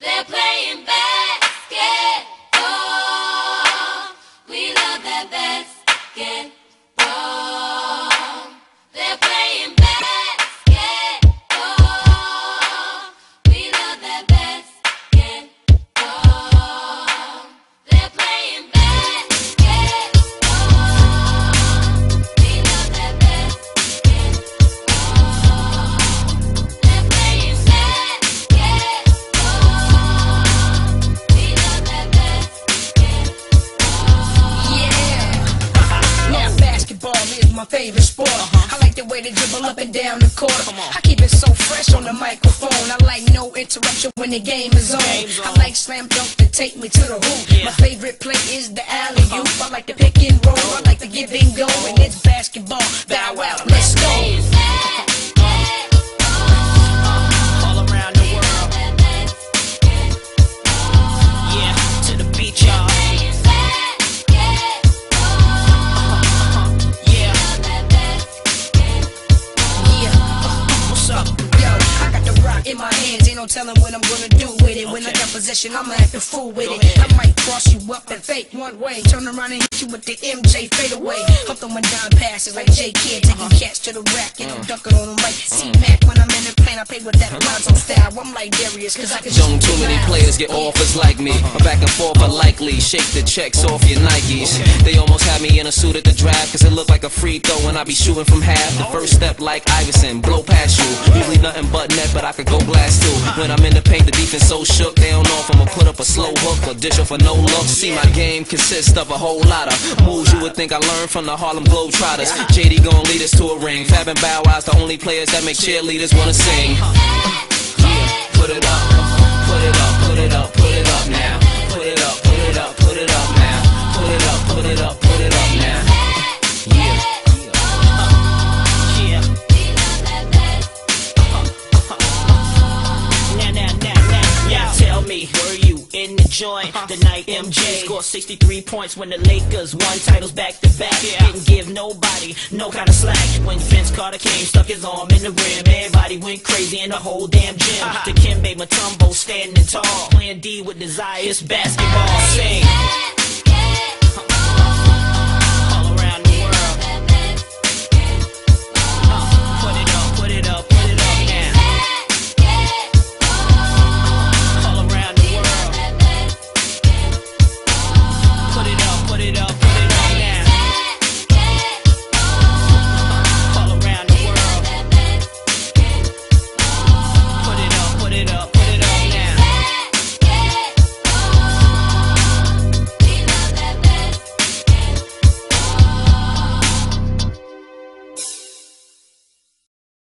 They're playing basketball. We love that basketball. My favorite sport. I like the way they dribble up and down the court. I keep it so fresh on the microphone. I like no interruption when the game is on. I like slam dunk to take me to the hoop. My favorite play is the alley oop. I like the pick and roll. I like the give and go. And it's basketball. Bow out. No telling what I'm gonna do with it. When I got possession, I'ma act a fool with it. I might cross you up and fake one way, turn around and hit you with the MJ fadeaway. I'm throwing down passes like J Kidd, taking cats to the rack and I'm dunking on them like C Mac. When I'm in the plane, I play with that Lonzo style. I'm like Darius, cause I can shoot too many players get offers like me. I'm back and forth are likely. Shake the checks off your Nikes. They almost had me in a suit at the draft, cause it looked like a free throw when I be shooting from half. The first step like Iverson, blow past you. Usually nothing but net, but I could go blast too. When I'm in the paint, the defense so shook, they don't know if I'ma put up a slow hook or dish off for no look. See, my game consists of a whole lot of moves you would think I learned from the Harlem Globetrotters. JD gon' lead us to a ring. Fab and Bow Wow's the only players that make cheerleaders wanna sing. Yeah, put it up, joint uh-huh. the night MJ scored 63 points when the Lakers won titles back to back? Didn't give nobody no kind of slack. When Vince Carter came, stuck his arm in the rim, everybody went crazy in the whole damn gym. Uh-huh. Dikembe Mutombo standing tall, playing D with desire, it's basketball. Sing.